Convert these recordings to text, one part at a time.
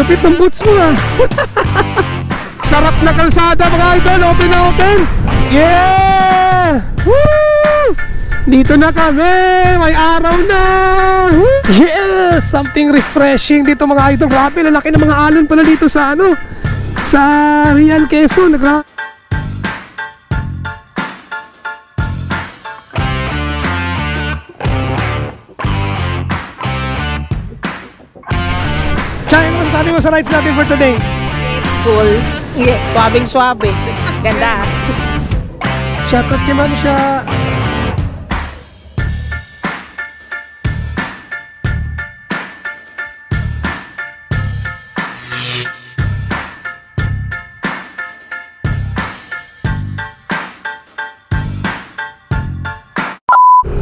Lupit ng boots mo ah. Sarap na kalsada mga idol. Open na open. Yeah! Woo! Dito na kami. May araw na. Woo! Yes! Something refreshing dito mga idol. Grabe, lalaki ng mga alon pala dito sa ano. Sa Real Quezon. Nagra Ano masasabi mo sa rides natin for today? It's cool. Yeah, swabing swabe. Ganda. Shoutout kay Ma'am siya.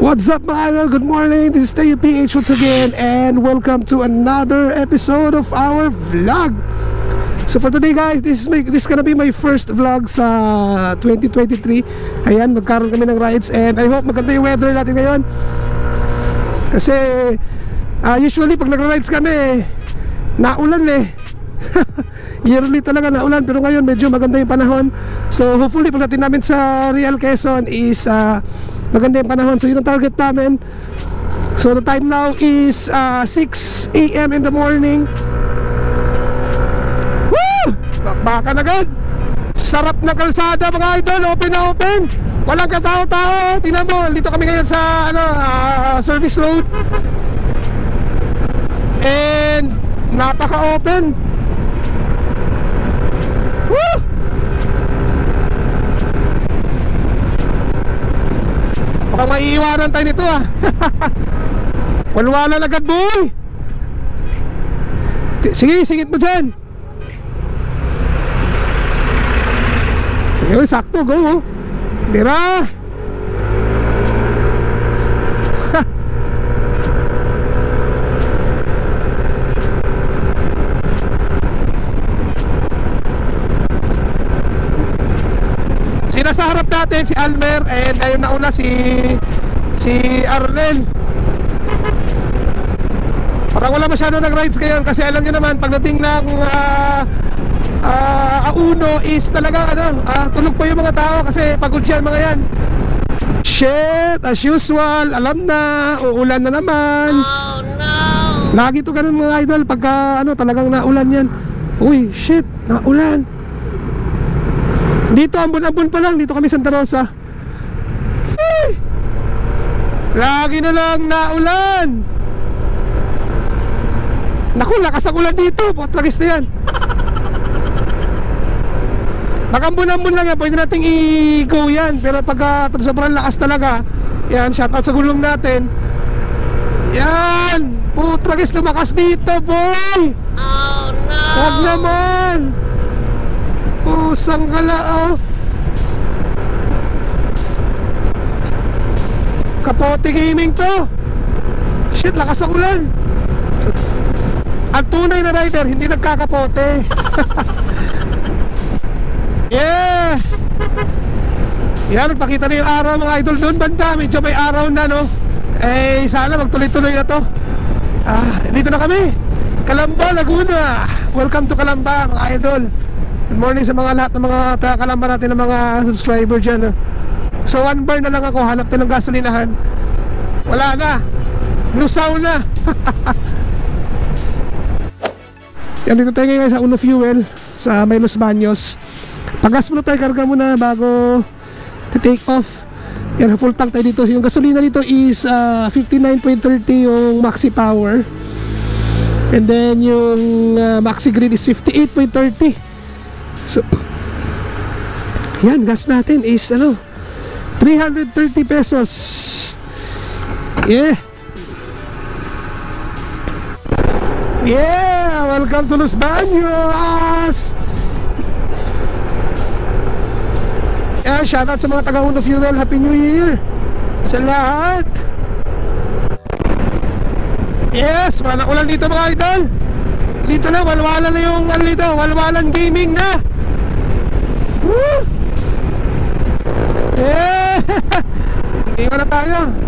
What's up mga idol? Good morning. This is Tayo PH once again and welcome to another episode of our vlog. So for today guys, this is my, this is gonna be my first vlog sa 2023. Ayan, magkaroon kami ng rides and I hope maganda yung weather natin ngayon. Kasi uh, usually pag nagra-rides kami, naulan eh. Yearly talaga naulan pero ngayon medyo maganda yung panahon. So hopefully pagdating namin sa Real Quezon is uh, maganda yung panahon. So yun ang target namin. So the time now is uh, 6 a.m. in the morning. Woo! Bakbakan agad. Sarap na kalsada mga idol. Open na open. Walang katao-tao. Tingnan mo, dito kami ngayon sa ano, uh, service road. And napaka-open. Woo! Baka maiiwanan tayo nito ah. Walwalan agad boy. Sige, singit mo dyan. Yun, sakto, go. oh. Sina sa harap natin si Almer and ayun na una si si Arnel. Parang wala masyado nag-rides ngayon kasi alam niyo naman pagdating ng uh, uh, Auno is talaga ano, uh, tulog pa yung mga tao kasi pagod yan mga yan. Shit, as usual, alam na, uulan na naman. Oh no! Lagi to ganun mga idol pagka ano talagang naulan yan. Uy, shit, naulan. Dito, ambon-ambon pa lang. Dito kami Santa Rosa. Ay! Lagi na lang naulan. Naku, lakas ang ulan dito. Potragis na yan. Nakambon-ambon lang yan. Pwede nating i-go yan. Pero pag uh, sobrang lakas talaga, yan, shoutout sa gulong natin. Yan! Putragis lumakas dito, boy! Oh, no! Huwag naman! Pusang kalao Kapote gaming to. Shit, lakas ang ulan. Ang tunay na rider, hindi nagkakapote. Yeah! Yan, nagpakita na yung araw mga idol. Doon banda Medyo may araw na no? Eh, sana magtuloy-tuloy na to. Ah, dito na kami. Kalamba, Laguna. Welcome to Kalamba mga idol Good morning sa mga lahat ng mga takalamba natin ng mga subscriber dyan. So one bar na lang ako, hanap din ng gasolinahan. Wala na. Lusaw na. Yan dito tayo ngayon sa Uno Fuel sa May Los Baños. Pagas muna tayo, karga muna bago take off. Yan, full tank tayo dito. Yung gasolina dito is uh, 59.30 yung maxi power. And then yung uh, maxi grid is 58.30. So, yan, gas natin is ano, 330 pesos. Yeah. Yeah, welcome to Los Baños. Yeah, shout out sa mga taga Uno Fuel. Happy New Year sa lahat. Yes, wala ulan dito mga idol. Dito na, walwalan na yung ano dito, walwalan gaming na. Yeah! Iwan na tayo.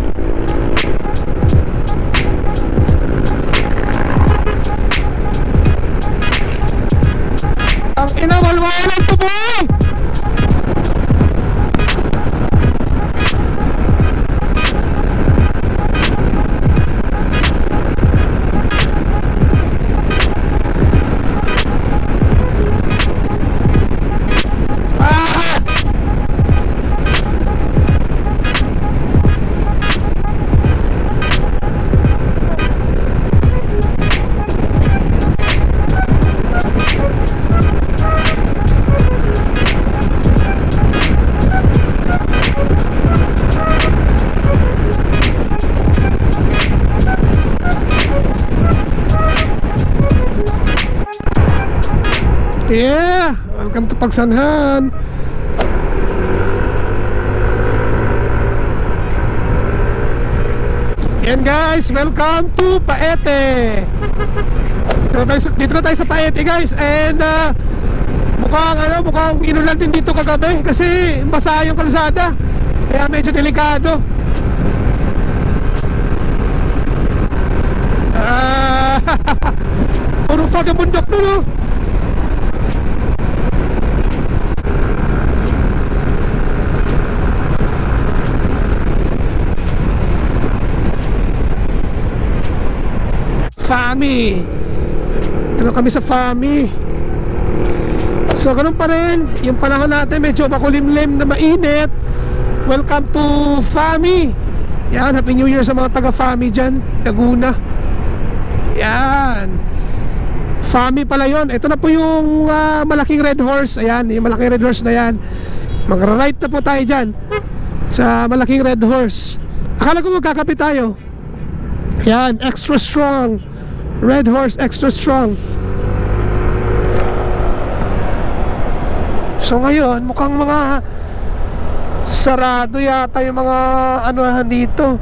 Welcome to Pagsanhan! Yan guys, welcome to Paete! Dito, tayo, na tayo sa Paete guys and uh, mukhang ano, mukhang inulan din dito kagabi kasi basa yung kalsada kaya medyo delikado Ah, puro fog ang bundok oh. Fami. Ito kami sa Fami. So ganun pa rin. Yung panahon natin medyo makulimlim na mainit. Welcome to Fami. Yan, Happy New Year sa mga taga Fami dyan. Laguna. Yan. Fami pala yon. Ito na po yung ah, malaking red horse. Ayan, yung malaking red horse na yan. Magra-right na po tayo dyan Sa malaking red horse. Akala ko magkakapit tayo. Yan, extra strong Red horse, extra strong So ngayon, mukhang mga sarado yata yung mga anuhan dito.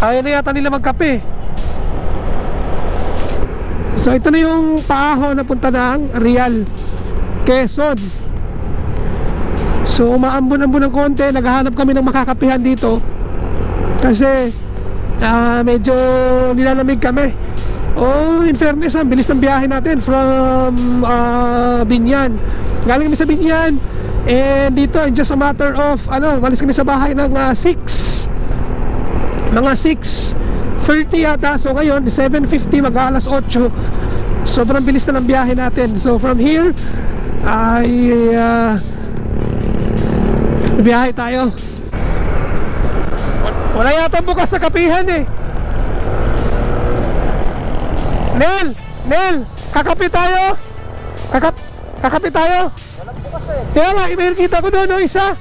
Ayaw na yata nila magkape. So ito na yung paho na punta ng Real Quezon. So umaambon-ambon ng konti, naghahanap kami ng makakapihan dito. Kasi ah, medyo nilalamig kami. Oh, in fairness, ang bilis ng biyahe natin from uh, Binyan. Galing kami sa Binyan. And dito, just a matter of, ano, malis kami sa bahay ng 6. mga 6.30 yata. So ngayon, 7.50, mag-alas 8. Sobrang bilis na ng biyahe natin. So from here, ay uh, biyahe tayo. Wala yata bukas sa kapihan eh. Nel! Nel! Kakapi tayo! Kakap kakapi tayo! Kaya nga, iba yung kita ko doon, no, isa.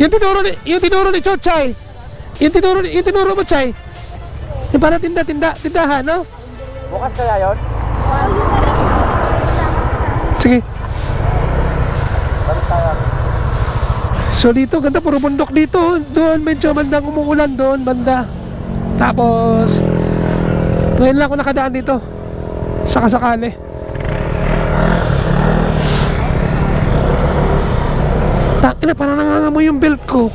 Yung tinuro ni, yung tinuro ni Chochay. Yung tinuro, yung tinuro mo, Chay. Yung para tinda, tinda, tindahan, no? Bukas kaya yon? Sige. So dito, ganda, puro bundok dito. Doon, medyo bandang umuulan doon, banda. Tapos, ngayon lang ako nakadaan dito. Saka sakali. Tangina, parang nangangamoy yung belt ko.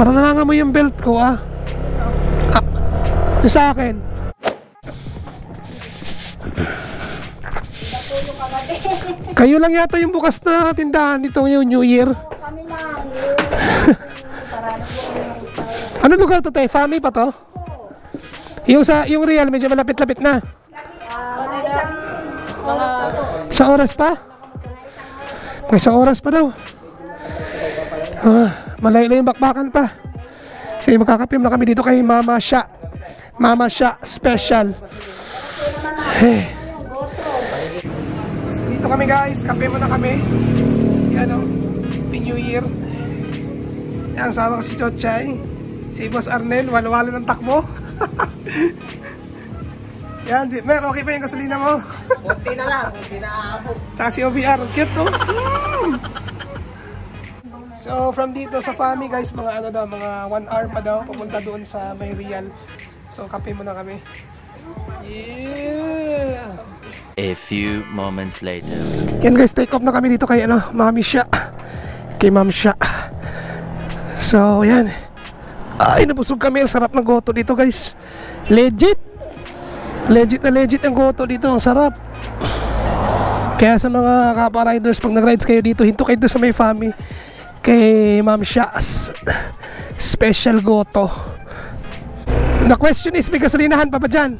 Parang nangangamoy yung belt ko, ah. Ah, sa akin. Kayo lang yata yung bukas na tindahan nito yung New Year. Ano lugar to, te? Fami pa to? Yung sa yung real medyo malapit-lapit na. Sa oras pa? May sa oras pa daw. Ah, malayo na yung bakbakan pa. Kaya makakapim na kami dito kay Mama Sha. Mama Sha Special. Hey. Dito kami guys, kape muna kami. Yan o, Happy New Year. Yan, sama ko si Chochay. Si Boss Arnel, walo-walo ng takbo. Yan, si Mer, okay pa yung gasolina mo? Kunti na lang, hindi na aabot. Tsaka si OVR, cute? Mm. So from dito sa Fami guys, mga ano daw, mga 1 hour pa daw, pupunta doon sa may Real. So kape muna kami. A few moments later. Yan guys, take off na kami dito kay ano, Mami Sha. Kay Ma'am Sha. So, yan. Ay, nabusog kami. Ang sarap ng goto dito guys. Legit. Legit na legit ang goto dito. Ang sarap. Kaya sa mga kapwa riders, pag nag-rides kayo dito, hinto kayo sa may Fami. Kay Ma'am Sha's special goto. The question is, may gasolinahan pa ba dyan?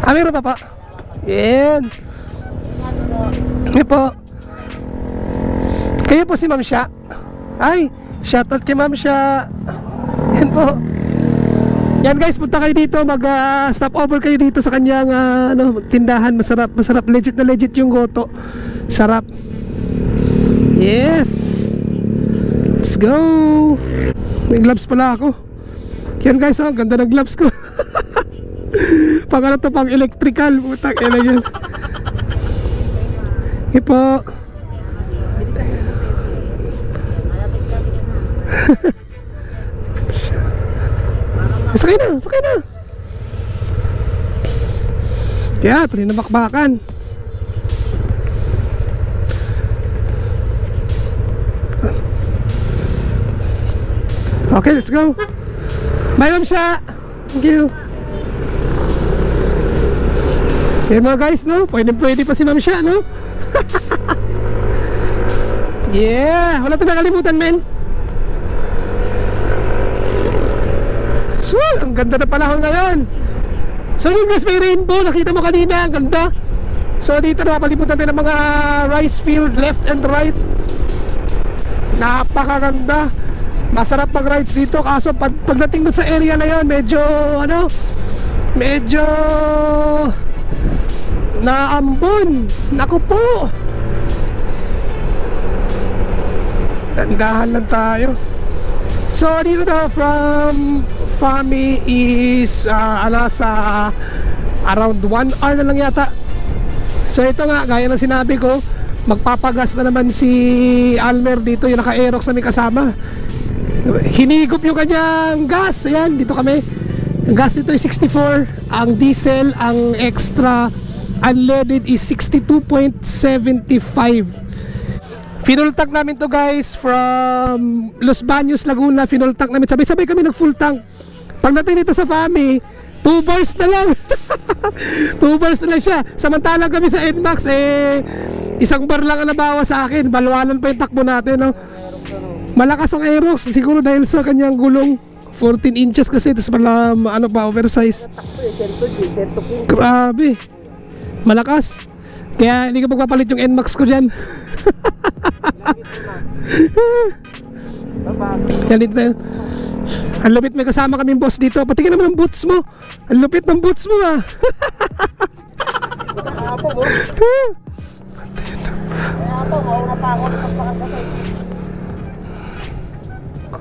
Ah, meron pa pa? Yan. Yan po. Kayo po si Ma'am Sha. Ay, shoutout kay Ma'am Sha. Yan po. Yan guys, punta kayo dito, mag ah, stop over kayo dito sa kanyang ah, ano, tindahan. Masarap, masarap. Legit na legit yung goto. Sarap. Yes. Let's go. May gloves pala ako. Yan guys, oh, ganda ng gloves ko. pang ano to, pang electrical. Putang ina yan. Ipo. sakay na, sakay na. Kaya, tuloy na bakbakan. Okay, let's go. Bye, Ma'am Sha. Thank you. Yan mga guys, no? Pwede pwede pa si Ma'am Sha, no? yeah! Wala ito nakalimutan, men. So, ang ganda na panahon ngayon. So yun guys, may rainbow. Nakita mo kanina, ang ganda. So dito napalimutan tayo ng mga rice field left and right. Napakaganda. Masarap mag rides dito kaso pag, pagdating dun sa area na yon medyo ano medyo naambon. Naku po. Dandahan lang tayo. So dito daw from Fami is uh, ano sa around 1 hour na lang yata. So ito nga gaya ng sinabi ko, magpapagas na naman si Almer dito yung naka-aerox na may kasama. Hinigop yung kanyang gas. Ayan, dito kami. Ang gas dito is 64. Ang diesel, ang extra unleaded is 62.75. Fuel tank namin to guys from Los Baños, Laguna. Fuel tank namin. Sabay-sabay kami nag full tank. Pagdating dito sa FAMI, 2 bars na lang. 2 bars na lang siya. Samantalang kami sa NMAX, eh, isang bar lang ang nabawa sa akin. Balwalan pa yung takbo natin, no? Malakas ang Aerox, siguro dahil sa kanyang gulong. 14 inches kasi, tapos pala, ano pa, oversize. Grabe. Malakas. Kaya hindi ko magpapalit yung NMAX ko dyan. Kaya dito tayo. Ang lupit may kasama kaming boss dito. Patingin naman ang boots mo. Ang lupit ng boots mo ah.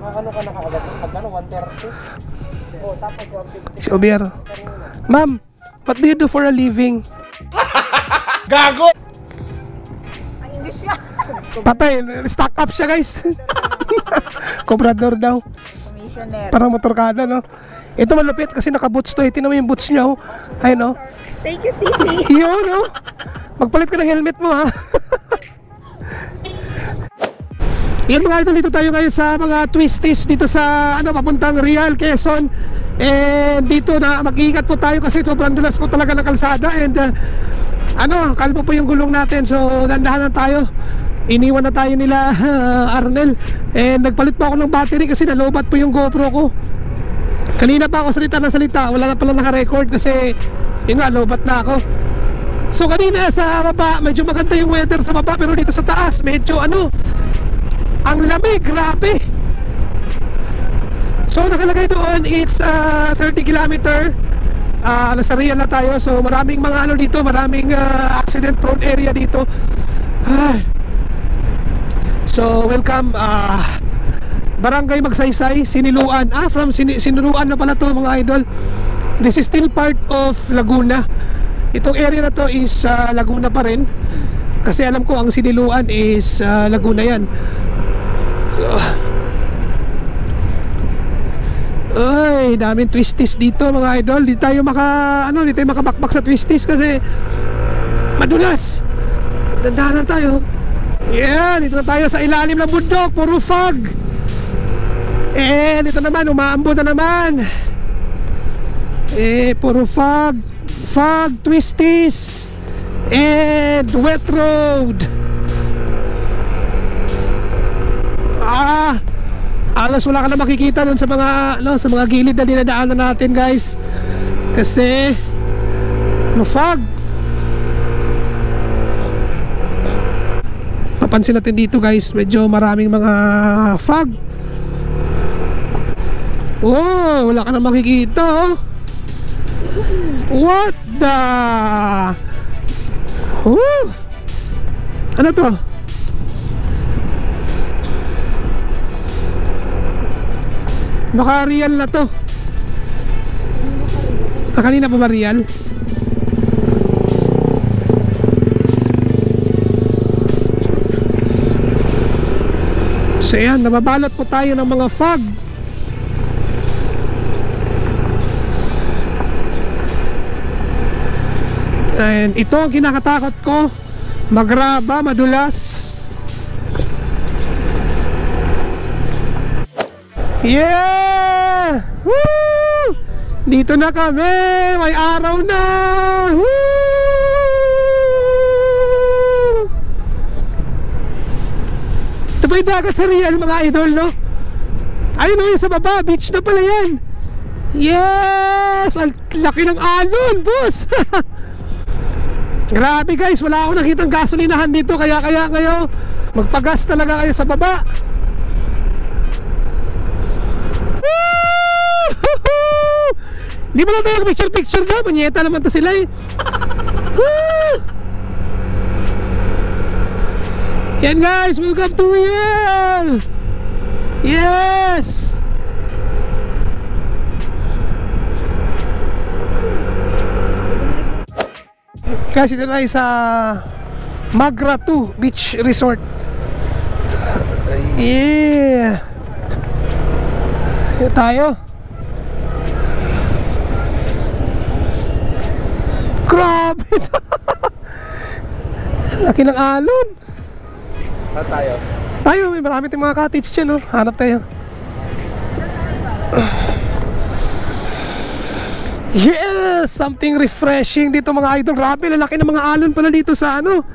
Ano ka nakaagad? Pag ano, 130? Oh, tapos 150. Si Obier. Ma'am, what do you do for a living? English siya. Patay, stock up siya guys. Kobrador daw. Commissioner. Parang motorkada no. Ito malupit kasi naka-boots to. eh. Tingnan mo yung boots niya oh. Ayun no. Thank you, Sisi. Yun no. Magpalit ka ng helmet mo ha. Yan mga idol, dito tayo ngayon sa mga twisties dito sa ano papuntang Real, Quezon. And dito na mag-iingat po tayo kasi sobrang dulas po talaga ng kalsada and uh, ano, kalbo po yung gulong natin. So dandahan na tayo. Iniwan na tayo nila uh, Arnel. And nagpalit pa ako ng battery kasi nalobat po yung GoPro ko. Kanina pa ako salita ng salita, wala na pala naka-record kasi yun nga, lobat na ako. So kanina sa baba, medyo maganda yung weather sa baba pero dito sa taas, medyo ano, ang lamig, grabe. So nakalagay doon, it's uh, 30 kilometer. Uh, nasa Real na tayo. So maraming mga ano dito, maraming uh, accident prone area dito. Ay. So welcome uh, Barangay Magsaysay, Siniluan. Ah, from Sin Siniluan na pala to mga idol. This is still part of Laguna. Itong area na to is uh, Laguna pa rin. Kasi alam ko ang Siniluan is uh, Laguna yan. Ay, daming twisties dito mga idol. Di tayo maka ano, di tayo makabakbak sa twisties kasi madulas. Dandahan tayo. Yeah, dito na tayo sa ilalim ng bundok, puro fog. Eh, dito naman, umaambon na naman. Eh, puro fog. Fog, twisties. And wet road. Alas wala ka na makikita dun sa mga ano, sa mga gilid na dinadaanan natin, guys. Kasi mafog. Mapansin natin dito, guys, medyo maraming mga fog. Oh, wala ka na makikita, oh. What the? Oh. Ano to? Baka real na to Ah, kanina pa ba real? So yan, nababalot po tayo ng mga fog And ito ang kinakatakot ko Magraba, madulas Yeah! Woo! Dito na kami! May araw na! Woo! Ito ba yung dagat sa Real mga idol, no? Ayun o, yung sa baba, beach na pala yan Yes! Ang laki ng alon, boss! Grabe guys, wala akong nakitang gasolinahan dito Kaya kaya kayo Magpagas talaga kayo sa baba Woo! Di ba lang tayo picture picture na Manyeta naman to sila eh. Woo! Yan guys, welcome to Real! Yes! Kasi dito tayo sa Magra 2 Beach Resort. Yeah! Dito tayo Grabe Laki ng alon. Saan tayo? Tayo, may marami tayong mga cottage dyan no? Hanap tayo. Yes! Something refreshing dito mga idol. Grabe, lalaki ng mga alon pala dito sa ano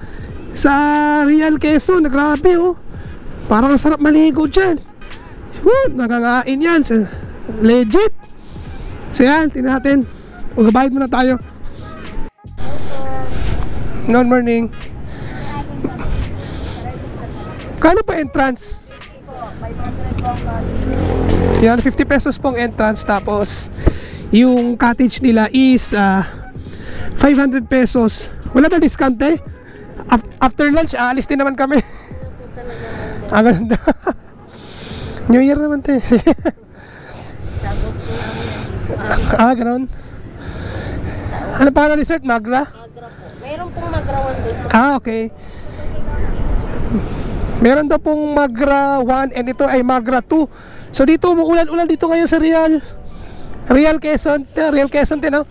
Sa Real Quezon. Grabe oh. Parang ang sarap maligo dyan. Woo, Nagangain yan Legit. So yan, tingnan natin. Magabayad muna tayo Good morning Kano pa entrance? Yan, 50 pesos pong entrance Tapos yung cottage nila is ah, 500 pesos wala ba discount eh Af- after lunch aalis din naman kami ah ganun na New Year naman te ah ganun ano pa na resort? Magra? Magra. Meron pong magrawan sa ah okay meron daw pong Magra 1 and ito ay Magra 2 so dito umuulan-ulan dito ngayon sa Real Real Quezon, eh, Real Quezon din, no?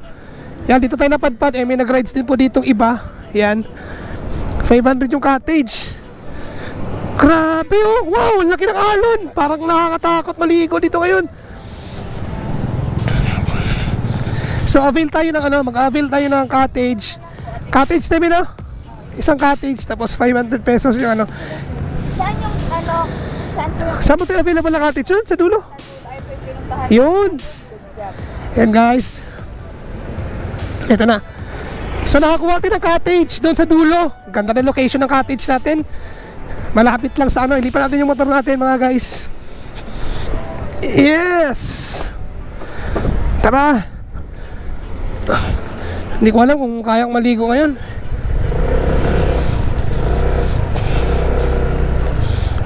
Yan, dito tayo napadpad. Eh, may nag-rides din po ditong iba. Yan. 500 yung cottage. Grabe, oh. Wow, laki ng alon. Parang nakakatakot maligo dito ngayon. So, avail tayo ng ano, mag-avail tayo ng cottage. Cottage namin, no? Isang cottage, tapos 500 pesos yung ano. Saan yung ano? Saan po yung Saan mo tayo available na cottage yun? Sa dulo? Yun. Yan guys. Ito na. So nakakuha natin ng cottage doon sa dulo. Ganda ng location ng cottage natin. Malapit lang sa ano. Ilipan natin yung motor natin mga guys. Yes. Tara. Hindi ko alam kung kayang maligo ngayon.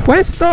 Pwesto!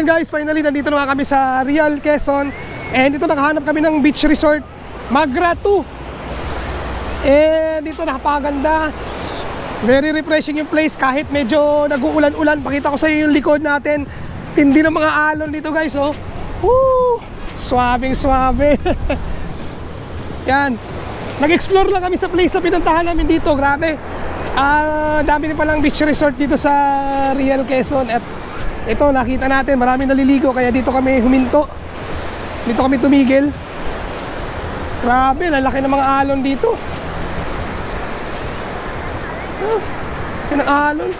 Yan guys, finally nandito na kami sa Real Quezon. And dito nakahanap kami ng beach resort Magra 2 And dito napakaganda. Very refreshing yung place. Kahit medyo nag-uulan-ulan Pakita ko sa iyo yung likod natin. Tindi ng mga alon dito guys oh. Woo! Swabing swabe Yan. Nag-explore lang kami sa place na pinuntahan namin dito. Grabe. Ah, dami din palang beach resort dito sa Real Quezon. At ito nakita natin marami naliligo kaya dito kami huminto dito kami tumigil grabe lalaki ng mga alon dito Yan ang alon.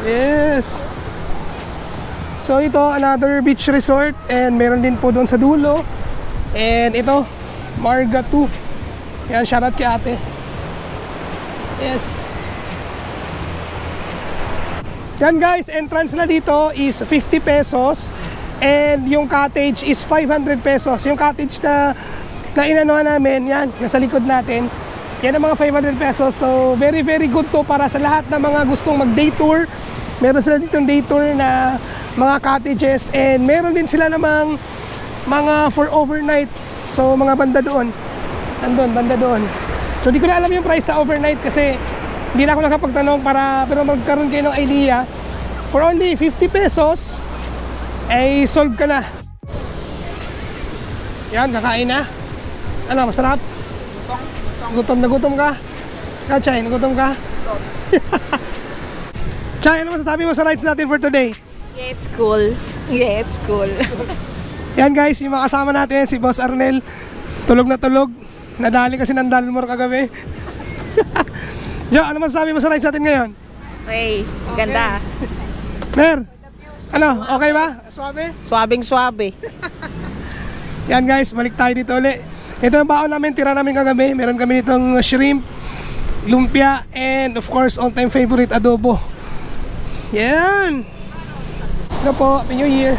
Yes. So ito, another beach resort and meron din po doon sa dulo. And ito, Marga 2. Yan, shoutout kay ate. Yes. Yan guys, entrance na dito is 50 pesos and yung cottage is 500 pesos. Yung cottage na na inanuhan namin, yan, nasa likod natin. Yan ang mga 500 pesos. So, very very good to para sa lahat ng mga gustong mag-day tour. Meron sila ditong day tour na mga cottages and meron din sila namang mga for overnight. So, mga banda doon. Andun, banda doon. So, di ko na alam yung price sa overnight kasi hindi na ako nakapagtanong para pero magkaroon kayo ng idea. For only 50 pesos, ay solve ka na. Yan, kakain na. Ano, masarap? Gutom na gutom ka? Kachay, nagutom ka? Chay, ano masasabi mo sa rides natin for today? Yeah, it's cool. Yeah, it's cool. Yan guys, yung mga kasama natin, si Boss Arnel, tulog na tulog. Nadali kasi ng Dalmor kagabi. Jo, ano masasabi mo sa rides natin ngayon? Okay, ganda. Mer, ano, okay ba? Suabe? Swabing swabe. Yan guys, balik tayo dito ulit. Ito ang baon namin, tira namin kagabi. Meron kami nitong shrimp, lumpia, and of course, all-time favorite adobo. Yan! Ano po, Happy New Year.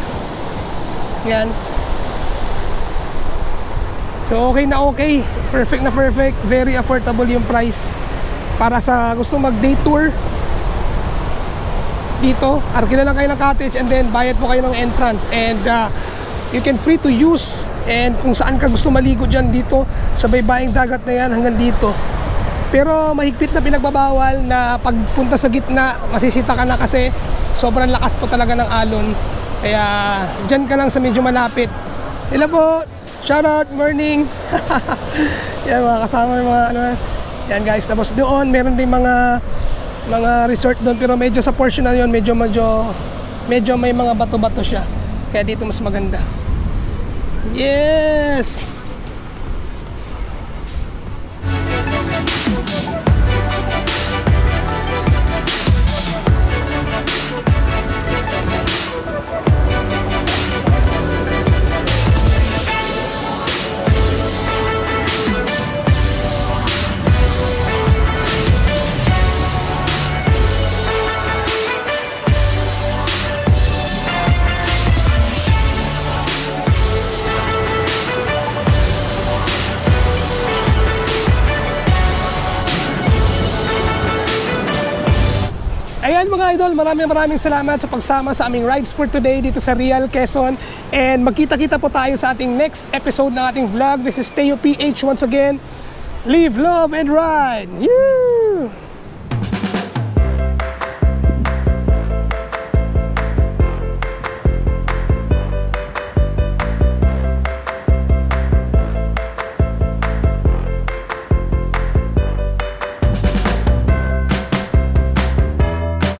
Yan. So okay na okay. Perfect na perfect. Very affordable yung price. Para sa gusto mag day tour dito, arkila lang kayo ng cottage and then bayad po kayo ng entrance. And uh, you can free to use. And kung saan ka gusto maligo dyan dito sa baybaing dagat na yan hanggang dito. Pero mahigpit na pinagbabawal na pagpunta sa gitna masisita ka na kasi sobrang lakas po talaga ng alon. Kaya dyan ka lang sa medyo malapit. Hello po! Shout out morning! Yan mga kasama yung mga ano yan guys. Tapos doon meron din mga mga resort doon. Pero medyo sa portion na yun medyo medyo medyo may mga bato-bato siya. Kaya dito mas maganda. Yes idol, maraming maraming salamat sa pagsama sa aming rides for today dito sa Real Quezon. And magkita-kita po tayo sa ating next episode ng ating vlog. This is Teo PH once again. Live, love, and ride! Yee!